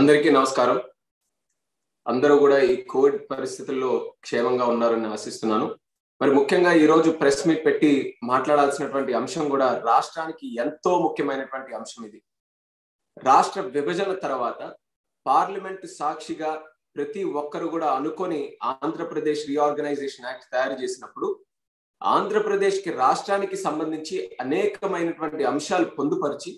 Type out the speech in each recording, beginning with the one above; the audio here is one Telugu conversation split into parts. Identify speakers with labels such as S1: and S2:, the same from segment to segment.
S1: అందరికీ నమస్కారం. అందరూ కూడా ఈ కోవిడ్ పరిస్థితుల్లో క్షేమంగా ఉన్నారని ఆశిస్తున్నాను. మరి ముఖ్యంగా ఈ రోజు ప్రెస్ మీట్ పెట్టి మాట్లాడాల్సినటువంటి అంశం కూడా రాష్ట్రానికి ఎంతో ముఖ్యమైనటువంటి అంశం ఇది. రాష్ట్ర విభజన తర్వాత పార్లమెంట్ సాక్షిగా ప్రతి ఒక్కరు కూడా అనుకొని ఆంధ్రప్రదేశ్ రీఆర్గనైజేషన్ యాక్ట్ తయారు చేసినప్పుడు ఆంధ్రప్రదేశ్కి రాష్ట్రానికి సంబంధించి అనేకమైనటువంటి అంశాలు పొందుపరిచి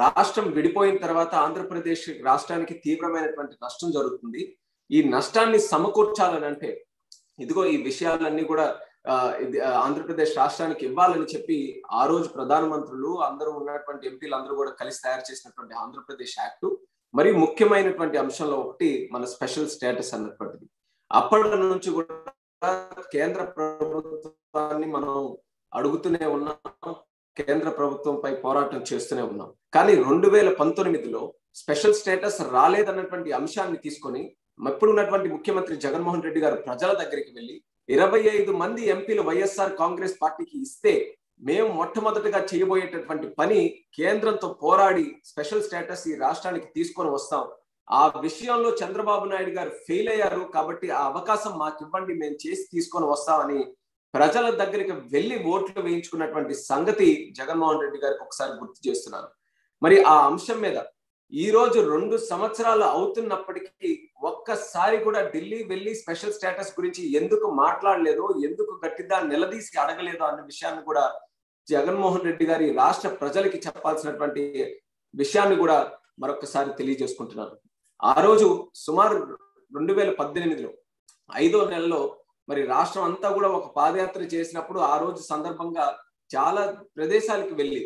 S1: రాష్ట్రం విడిపోయిన తర్వాత ఆంధ్రప్రదేశ్ రాష్ట్రానికి తీవ్రమైనటువంటి నష్టం జరుగుతుంది. ఈ నష్టాన్ని సమకూర్చాలని అంటే ఇదిగో ఈ విషయాలన్నీ కూడా ఆంధ్రప్రదేశ్ రాష్ట్రానికి ఇవ్వాలని చెప్పి ఆ రోజు ప్రధానమంత్రులు అందరూ ఉన్నటువంటి ఎంపీలు అందరూ కూడా కలిసి తయారు చేసినటువంటి ఆంధ్రప్రదేశ్ యాక్ట్ మరి ముఖ్యమైనటువంటి అంశంలో ఒకటి మన స్పెషల్ స్టేటస్ అన్నటువంటిది. అప్పటి నుంచి కూడా కేంద్ర ప్రభుత్వాన్ని మనం అడుగుతూనే ఉన్నాం. కేంద్ర ప్రభుత్వంపై పోరాటం చేస్తూనే ఉన్నాం. కానీ రెండు వేల పంతొమ్మిదిలో స్పెషల్ స్టేటస్ రాలేదన్నటువంటి అంశాన్ని తీసుకొని ఇప్పుడు ఉన్నటువంటి ముఖ్యమంత్రి జగన్మోహన్ రెడ్డి గారు ప్రజల దగ్గరికి వెళ్ళి ఇరవై ఐదు మంది ఎంపీలు వైఎస్ఆర్ కాంగ్రెస్ పార్టీకి ఇస్తే మేము మొట్టమొదటిగా చేయబోయేటటువంటి పని కేంద్రంతో పోరాడి స్పెషల్ స్టేటస్ ఈ రాష్ట్రానికి తీసుకొని వస్తాం. ఆ విషయంలో చంద్రబాబు నాయుడు గారు ఫెయిల్ అయ్యారు కాబట్టి ఆ అవకాశం మాకు ఇవ్వండి మేము చేసి తీసుకొని వస్తామని ప్రజల దగ్గరికి వెళ్ళి ఓట్లు వేయించుకున్నటువంటి సంగతి జగన్మోహన్ రెడ్డి గారికి ఒకసారి గుర్తు చేస్తున్నాను. మరి ఆ అంశం మీద ఈ రోజు రెండు సంవత్సరాలు అవుతున్నప్పటికీ ఒక్కసారి కూడా ఢిల్లీ వెళ్ళి స్పెషల్ స్టేటస్ గురించి ఎందుకు మాట్లాడలేదో ఎందుకు గట్టిగా నిలదీసి అడగలేదో అన్న విషయాన్ని కూడా జగన్మోహన్ రెడ్డి గారి రాష్ట్ర ప్రజలకి చెప్పాల్సినటువంటి విషయాన్ని కూడా మరొకసారి తెలియజేసుకుంటున్నాను. ఆ రోజు సుమారు రెండు వేల పద్దెనిమిదిలో ఐదో నెలలో మరి రాష్ట్రం అంతా కూడా ఒక పాదయాత్ర చేసినప్పుడు ఆ రోజు సందర్భంగా చాలా ప్రదేశాలకు వెళ్ళి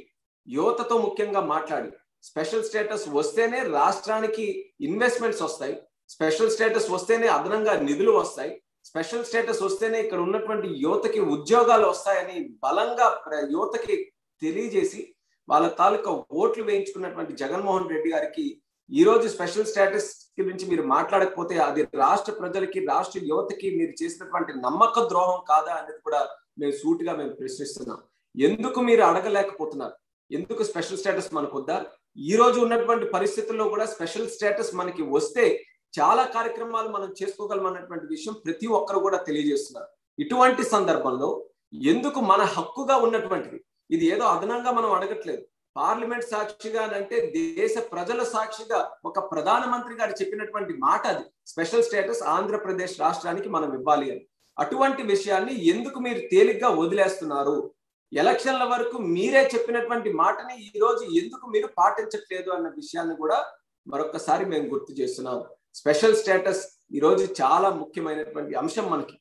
S1: యువతతో ముఖ్యంగా మాట్లాడి స్పెషల్ స్టేటస్ వస్తేనే రాష్ట్రానికి ఇన్వెస్ట్మెంట్స్ వస్తాయి స్పెషల్ స్టేటస్ వస్తేనే అదనంగా నిధులు వస్తాయి స్పెషల్ స్టేటస్ వస్తేనే ఇక్కడ ఉన్నటువంటి యువతకి ఉద్యోగాలు వస్తాయని బలంగా యువతకి తెలియజేసి వాళ్ళ తాలూకా ఓట్లు వేయించుకున్నటువంటి జగన్మోహన్ రెడ్డి గారికి ఈ రోజు స్పెషల్ స్టేటస్ గురించి మీరు మాట్లాడకపోతే అది రాష్ట్ర ప్రజలకి రాష్ట్ర యువతకి మీరు చేసినటువంటి నమ్మక ద్రోహం కాదా అనేది కూడా మేము సూటిగా మేము ప్రశ్నిస్తున్నాం. ఎందుకు మీరు అడగలేకపోతున్నారు? ఎందుకు స్పెషల్ స్టేటస్ మనకు వద్దా? ఈ రోజు ఉన్నటువంటి పరిస్థితుల్లో కూడా స్పెషల్ స్టేటస్ మనకి వస్తే చాలా కార్యక్రమాలు మనం చేసుకోగలం అన్నటువంటి విషయం ప్రతి ఒక్కరు కూడా తెలియజేస్తున్నారు. ఇటువంటి సందర్భంలో ఎందుకు మన హక్కుగా ఉన్నటువంటిది? ఇది ఏదో అదనంగా మనం అడగట్లేదు. పార్లమెంట్ సాక్షిగా అంటే దేశ ప్రజల సాక్షిగా ఒక ప్రధానమంత్రి గారు చెప్పినటువంటి మాట అది. స్పెషల్ స్టేటస్ ఆంధ్రప్రదేశ్ రాష్ట్రానికి మనం ఇవ్వాలి అని. అటువంటి విషయాన్ని ఎందుకు మీరు తేలిగ్గా వదిలేస్తున్నారు? ఎలక్షన్ల వరకు మీరే చెప్పినటువంటి మాటని ఈ రోజు ఎందుకు మీరు పాటించట్లేదు అన్న విషయాన్ని కూడా మరొకసారి మేము గుర్తు చేస్తున్నాం. స్పెషల్ స్టేటస్ ఈ రోజు చాలా ముఖ్యమైనటువంటి అంశం మనకి.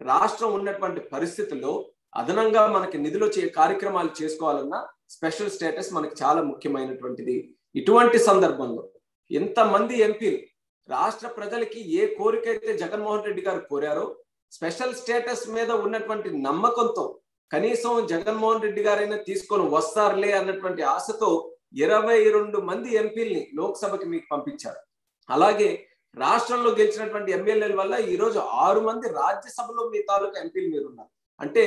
S1: రాష్ట్రం ఉన్నటువంటి పరిస్థితుల్లో అదనంగా మనకి నిధులు చే కార్యక్రమాలు చేసుకోవాలన్నా స్పెషల్ స్టేటస్ మనకి చాలా ముఖ్యమైనటువంటిది. ఇటువంటి సందర్భంలో ఎంతమంది ఎంపీలు రాష్ట్ర ప్రజలకి ఏ కోరిక అయితే జగన్మోహన్ రెడ్డి గారు కోరారో స్పెషల్ స్టేటస్ మీద ఉన్నటువంటి నమ్మకంతో కనీసం జగన్మోహన్ రెడ్డి గారైనా తీసుకొని వస్తారులే అన్నటువంటి ఆశతో ఇరవై రెండు మంది ఎంపీల్ని లోక్సభకి మీకు పంపించారు. అలాగే రాష్ట్రంలో గెలిచినటువంటి ఎమ్మెల్యేల వల్ల ఈరోజు ఆరు మంది రాజ్యసభలో మీ తాలూకా ఎంపీలు మీరు ఉన్నారు అంటే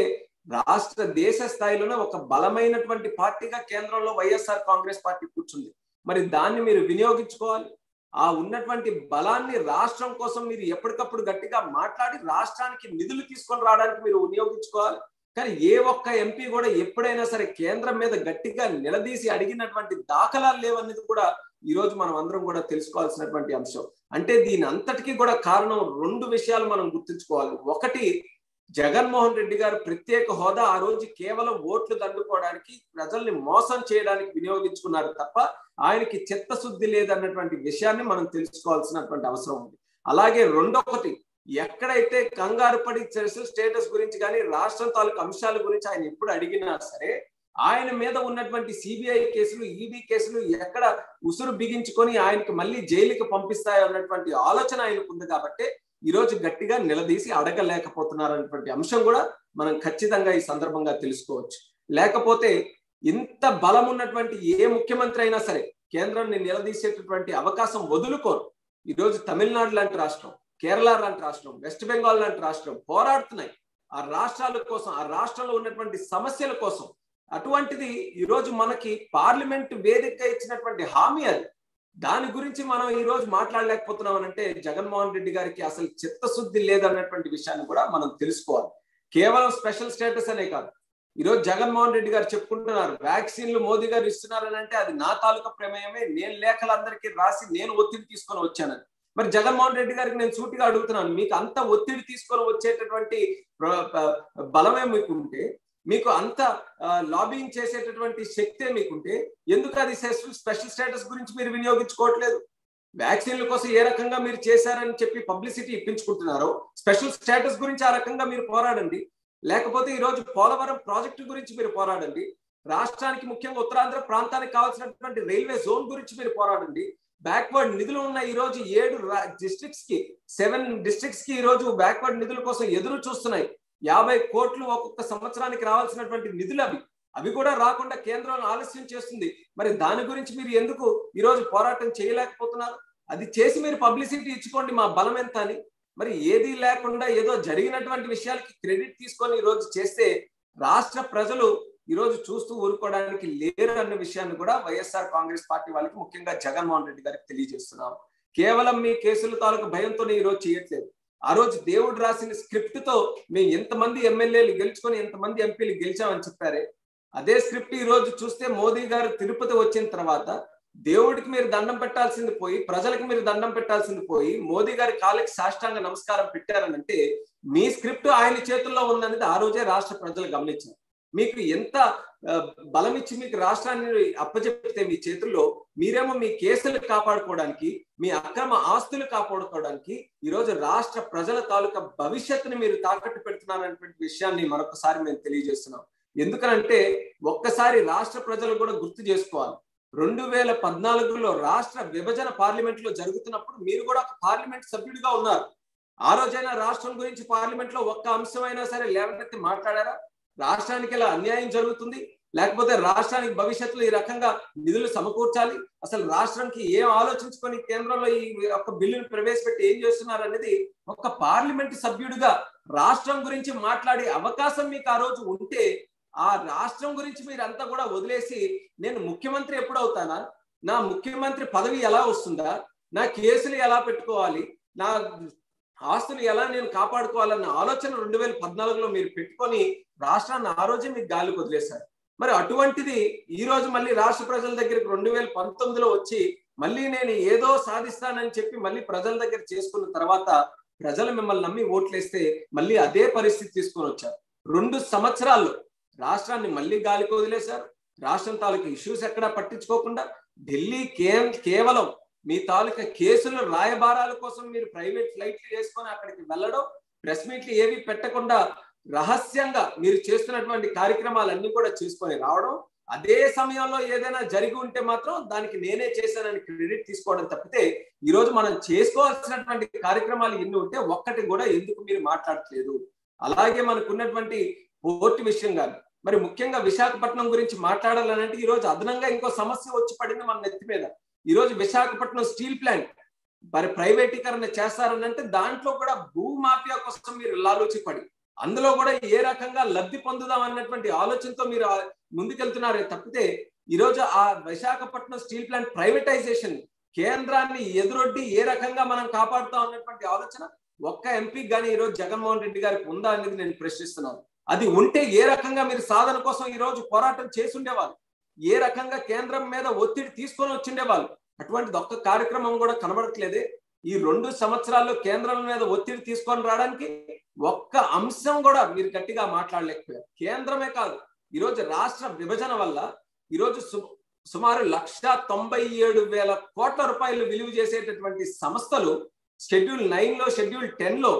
S1: రాష్ట్ర దేశ స్థాయిలోనే ఒక బలమైనటువంటి పార్టీగా కేంద్రంలో వైఎస్ఆర్ కాంగ్రెస్ పార్టీ కూర్చుంది. మరి దాన్ని మీరు వినియోగించుకోవాలి. ఆ ఉన్నటువంటి బలాన్ని రాష్ట్రం కోసం మీరు ఎప్పటికప్పుడు గట్టిగా మాట్లాడి రాష్ట్రానికి నిధులు తీసుకొని రావడానికి మీరు వినియోగించుకోవాలి. కానీ ఏ ఒక్క ఎంపీ కూడా ఎప్పుడైనా సరే కేంద్రం మీద గట్టిగా నిలదీసి అడిగినటువంటి దాఖలాలు లేవన్నది కూడా ఈ రోజు మనం అందరం కూడా తెలుసుకోవాల్సినటువంటి అంశం. అంటే దీని అంతటికీ కూడా కారణం రెండు విషయాలు మనం గుర్తుంచుకోవాలి. ఒకటి జగన్మోహన్ రెడ్డి గారు ప్రత్యేక హోదా ఆ రోజు కేవలం ఓట్లు దండుకోవడానికి ప్రజల్ని మోసం చేయడానికి వినియోగించుకున్నారు తప్ప ఆయనకి చిత్తశుద్ధి లేదన్నటువంటి విషయాన్ని మనం తెలుసుకోవాల్సినటువంటి అవసరం ఉంది. అలాగే రెండొకటి ఎక్కడైతే కంగారు పడి స్పెషల్ స్టేటస్ గురించి కానీ రాష్ట్రం తాలూకు అంశాల గురించి ఆయన ఎప్పుడు అడిగినా సరే ఆయన మీద ఉన్నటువంటి సిబిఐ కేసులు ఈడీ కేసులు ఎక్కడ ఉసురు బిగించుకొని ఆయనకి మళ్ళీ జైలుకి పంపిస్తాయన్నటువంటి ఆలోచన ఆయనకు ఉంది కాబట్టి ఈ రోజు గట్టిగా నిలదీసి అడగలేకపోతున్నారన్నటువంటి అంశం కూడా మనం ఖచ్చితంగా ఈ సందర్భంగా తెలుసుకోవచ్చు. లేకపోతే ఇంత బలం ఉన్నటువంటి ఏ ముఖ్యమంత్రి అయినా సరే కేంద్రాన్ని నిలదీసేటటువంటి అవకాశం వదులుకోరు. ఈ రోజు తమిళనాడు లాంటి రాష్ట్రం కేరళ లాంటి రాష్ట్రం వెస్ట్ బెంగాల్ లాంటి రాష్ట్రం పోరాడుతున్నాయి. ఆ రాష్ట్రాల కోసం ఆ రాష్ట్రంలో ఉన్నటువంటి సమస్యల కోసం అటువంటిది ఈరోజు మనకి పార్లమెంట్ వేదిక ఇచ్చినటువంటి హామీ అది. దాని గురించి మనం ఈ రోజు మాట్లాడలేకపోతున్నాం అంటే జగన్మోహన్ రెడ్డి గారికి అసలు చిత్తశుద్ధి లేదన్నటువంటి విషయాన్ని కూడా మనం తెలుసుకోవాలి. కేవలం స్పెషల్ స్టేటస్ అనే కాదు. ఈరోజు జగన్మోహన్ రెడ్డి గారు చెప్పుకుంటున్నారు వ్యాక్సిన్లు మోదీ గారు ఇస్తున్నారని అంటే అది నా తాలూకా ప్రమేయమే నేను లేఖలందరికీ రాసి నేను ఒత్తిడి తీసుకొని వచ్చానని. మరి జగన్మోహన్ రెడ్డి గారికి నేను సూటిగా అడుగుతున్నాను మీకు అంత ఒత్తిడి తీసుకొని వచ్చేటటువంటి బలమే మీకు ఉంటే మీకు అంత లాబింగ్ చేసేటటువంటి శక్తే మీకుంటే ఎందుకు అది స్పెషల్ స్టేటస్ గురించి మీరు వినియోగించుకోవట్లేదు? వ్యాక్సిన్ల కోసం ఏ రకంగా మీరు చేశారని చెప్పి పబ్లిసిటీ ఇప్పించుకుంటున్నారో స్పెషల్ స్టేటస్ గురించి ఆ రకంగా మీరు పోరాడండి. లేకపోతే ఈ రోజు పోలవరం ప్రాజెక్టు గురించి మీరు పోరాడండి. రాష్ట్రానికి ముఖ్యంగా ఉత్తరాంధ్ర ప్రాంతానికి కావాల్సినటువంటి రైల్వే జోన్ గురించి మీరు పోరాడండి. బ్యాక్వర్డ్ నిధులు ఉన్న ఈ రోజు ఏడు డిస్ట్రిక్ట్స్కి సెవెన్ డిస్ట్రిక్ట్స్కి ఈ రోజు బ్యాక్వర్డ్ నిధుల కోసం ఎదురు చూస్తున్నాయి. యాభై కోట్లు ఒక్కొక్క సంవత్సరానికి రావాల్సినటువంటి నిధులు అవి. అవి కూడా రాకుండా కేంద్రం ఆలస్యం చేస్తుంది. మరి దాని గురించి మీరు ఎందుకు ఈ రోజు పోరాటం చేయలేకపోతున్నారు? అది చేసి మీరు పబ్లిసిటీ ఇచ్చుకోండి మా బలం ఎంత అని. మరి ఏది లేకుండా ఏదో జరిగినటువంటి విషయాలకి క్రెడిట్ తీసుకొని ఈ రోజు చేస్తే రాష్ట్ర ప్రజలు ఈ రోజు చూస్తూ ఊరుకోవడానికి లేరు అన్న విషయాన్ని కూడా వైఎస్ఆర్ కాంగ్రెస్ పార్టీ వాళ్ళకి ముఖ్యంగా జగన్మోహన్ రెడ్డి గారికి తెలియజేస్తున్నాం. కేవలం మీ కేసుల తాలూకు భయంతోనే ఈ రోజు చేయట్లేదు. ఆ రోజు దేవుడు రాసిన స్క్రిప్ట్తో మేము ఎంతమంది ఎమ్మెల్యేలు గెలుచుకొని ఎంతమంది ఎంపీలు గెలిచామని చెప్పారే. అదే స్క్రిప్ట్ ఈ రోజు చూస్తే మోదీ గారు తిరుపతి వచ్చిన తర్వాత దేవుడికి మీరు దండం పెట్టాల్సింది పోయి ప్రజలకు మీరు దండం పెట్టాల్సింది పోయి మోదీ గారి కాళ్ళకి సాష్టాంగ నమస్కారం పెట్టారనంటే మీ స్క్రిప్ట్ ఆయన చేతుల్లో ఉందనేది ఆ రోజే రాష్ట్ర ప్రజలు గమనించారు. మీకు ఎంత బలం ఇచ్చి మీకు రాష్ట్రాన్ని అప్పచెప్తే మీ చేతుల్లో మీరేమో మీ కేసులు కాపాడుకోవడానికి మీ అక్రమ ఆస్తులు కాపాడుకోవడానికి ఈరోజు రాష్ట్ర ప్రజల తాలూకా భవిష్యత్తుని మీరు తాకట్టు పెడుతున్నారనేటువంటి విషయాన్ని మరొకసారి మేము తెలియజేస్తున్నాం. ఎందుకనంటే ఒక్కసారి రాష్ట్ర ప్రజలు కూడా గుర్తు చేసుకోవాలి. రెండు వేల పద్నాలుగులో రాష్ట్ర విభజన పార్లమెంట్లో జరుగుతున్నప్పుడు మీరు కూడా ఒక పార్లమెంట్ సభ్యుడిగా ఉన్నారు. ఆ రోజైనా రాష్ట్రం గురించి పార్లమెంట్లో ఒక్క అంశమైనా సరే లేవనెత్తి మాట్లాడారా? రాష్ట్రానికి ఇలా అన్యాయం జరుగుతుంది? లేకపోతే రాష్ట్రానికి భవిష్యత్తులో ఈ రకంగా నిధులు సమకూర్చాలి? అసలు రాష్ట్రానికి ఏం ఆలోచించుకొని కేంద్రంలో ఈ ఒక్క బిల్లును ప్రవేశపెట్టి ఏం చేస్తున్నారు అనేది ఒక పార్లమెంట్ సభ్యుడిగా రాష్ట్రం గురించి మాట్లాడే అవకాశం మీకు ఆ రోజు ఉంటే ఆ రాష్ట్రం గురించి మీరంతా కూడా వదిలేసి నేను ముఖ్యమంత్రి ఎప్పుడవుతానా? నా ముఖ్యమంత్రి పదవి ఎలా వస్తుందా? నా కేసులు ఎలా పెట్టుకోవాలి? నా ఆస్తులు ఎలా నేను కాపాడుకోవాలన్న ఆలోచన రెండు వేల పద్నాలుగులో మీరు పెట్టుకొని రాష్ట్రాన్ని ఆ రోజే మీకు గాలి వదిలేశారు మరి అటువంటిది ఈ రోజు మళ్ళీ రాష్ట్ర ప్రజల దగ్గరికి రెండు వేల పంతొమ్మిదిలో వచ్చి మళ్ళీ నేను ఏదో సాధిస్తానని చెప్పి మళ్ళీ ప్రజల దగ్గర చేసుకున్న తర్వాత ప్రజలు మిమ్మల్ని నమ్మి ఓట్లేస్తే మళ్ళీ అదే పరిస్థితి తీసుకొని వచ్చారు. రెండు సంవత్సరాల్లో రాష్ట్రాన్ని మళ్ళీ గాలికి వదిలేశారు రాష్ట్రం తాలూకు ఇష్యూస్ ఎక్కడా పట్టించుకోకుండా ఢిల్లీ కేవలం మీ తాలూకా కేసులు రాయబారాల కోసం మీరు ప్రైవేట్ ఫ్లైట్లు వేసుకొని అక్కడికి వెళ్ళడం ప్రెస్ మీట్లు ఏవి పెట్టకుండా రహస్యంగా మీరు చేస్తున్నటువంటి కార్యక్రమాలన్నీ కూడా చేసుకొని రావడం అదే సమయంలో ఏదైనా జరిగి ఉంటే మాత్రం దానికి నేనే చేశానని క్రెడిట్ తీసుకోవడం తప్పితే ఈ రోజు మనం చేసుకోవాల్సినటువంటి కార్యక్రమాలు ఎన్ని ఉంటే ఒక్కటి కూడా ఎందుకు మీరు మాట్లాడట్లేదు? అలాగే మనకున్నటువంటి పోర్టు విషయం కానీ మరి ముఖ్యంగా విశాఖపట్నం గురించి మాట్లాడాలనంటే ఈ రోజు అదనంగా ఇంకో సమస్య వచ్చి పడింది మన నెత్తి మీద. ఈ రోజు విశాఖపట్నం స్టీల్ ప్లాంట్ మరి ప్రైవేటీకరణ చేస్తారనంటే దాంట్లో కూడా భూ మాఫియా కోసం మీరు లాలోచి పడి అందులో కూడా ఏ రకంగా లబ్ధి పొందుదాం అన్నటువంటి ఆలోచనతో మీరు ముందుకెళ్తున్నారే. తప్పితే ఈ రోజు ఆ విశాఖపట్నం స్టీల్ ప్లాంట్ ప్రైవేటైజేషన్ కేంద్రాన్ని ఎదురొడ్డి ఏ రకంగా మనం కాపాడుతాం అన్నటువంటి ఆలోచన ఒక్క ఎంపీ కానీ ఈ రోజు జగన్మోహన్ రెడ్డి గారికి ఉందా అనేది నేను ప్రశ్నిస్తున్నాను. అది ఉంటే ఏ రకంగా మీరు సాధన కోసం ఈ రోజు పోరాటం చేసుండేవారు ఏ రకంగా కేంద్రం మీద ఒత్తిడి తీసుకొని వచ్చిండేవాళ్ళు? అటువంటిది ఒక్క కార్యక్రమం కూడా కనబడట్లేదే. ఈ రెండు సంవత్సరాల్లో కేంద్రం మీద ఒత్తిడి తీసుకొని రావడానికి ఒక్క అంశం కూడా మీరు గట్టిగా మాట్లాడలేకపోయారు. కేంద్రమే కాదు ఈరోజు రాష్ట్ర విభజన వల్ల ఈరోజు సుమారు లక్ష తొంభై ఏడు వేల కోట్ల రూపాయలు విలువ చేసేటటువంటి సంస్థలు షెడ్యూల్ నైన్లో షెడ్యూల్ టెన్లో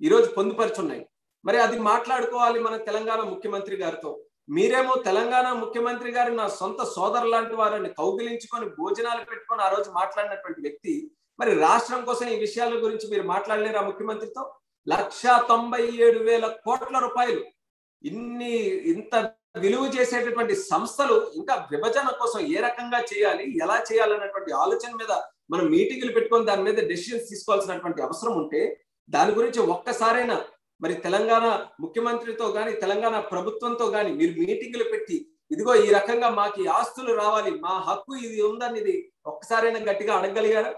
S1: ఈరోజు పొందుపరుచున్నాయి. మరి అది మాట్లాడుకోవాలి మన తెలంగాణ ముఖ్యమంత్రి గారితో. మీరేమో తెలంగాణ ముఖ్యమంత్రి గారు నా సొంత సోదరు లాంటి వారిని కౌగిలించుకొని భోజనాలు పెట్టుకొని ఆ రోజు మాట్లాడినటువంటి వ్యక్తి మరి రాష్ట్రం కోసం ఈ విషయాల గురించి మీరు మాట్లాడలేరా ముఖ్యమంత్రితో? లక్ష తొంభై ఏడు వేల కోట్ల రూపాయలు ఇన్ని ఇంత విలువ చేసేటటువంటి సంస్థలు ఇంకా విభజన కోసం ఏ రకంగా చేయాలి ఎలా చేయాలన్నటువంటి ఆలోచన మీద మనం మీటింగులు పెట్టుకొని దాని మీద డెసిషన్స్ తీసుకోవాల్సినటువంటి అవసరం ఉంటే దాని గురించి ఒక్కసారైనా మరి తెలంగాణ ముఖ్యమంత్రితో కానీ తెలంగాణ ప్రభుత్వంతో కానీ మీరు మీటింగులు పెట్టి ఇదిగో ఈ రకంగా మాకు ఆస్తులు రావాలి మా హక్కు ఇది ఉందని ఇది ఒక్కసారైనా గట్టిగా అడగగలిగారా?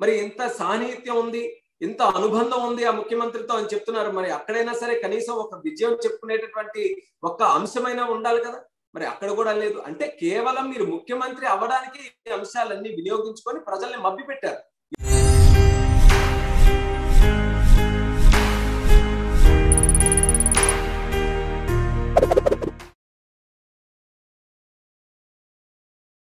S1: మరి ఇంత సాన్నిహిత్యం ఉంది ఇంత అనుబంధం ఉంది ఆ ముఖ్యమంత్రితో అని చెప్తున్నారు. మరి అక్కడైనా సరే కనీసం ఒక విజయం చెప్పుకునేటటువంటి ఒక్క అంశమైనా ఉండాలి కదా? మరి అక్కడ కూడా లేదు. అంటే కేవలం మీరు ముఖ్యమంత్రి అవ్వడానికి ఈ అంశాలన్నీ వినియోగించుకొని ప్రజల్ని మబ్బి పెట్టారు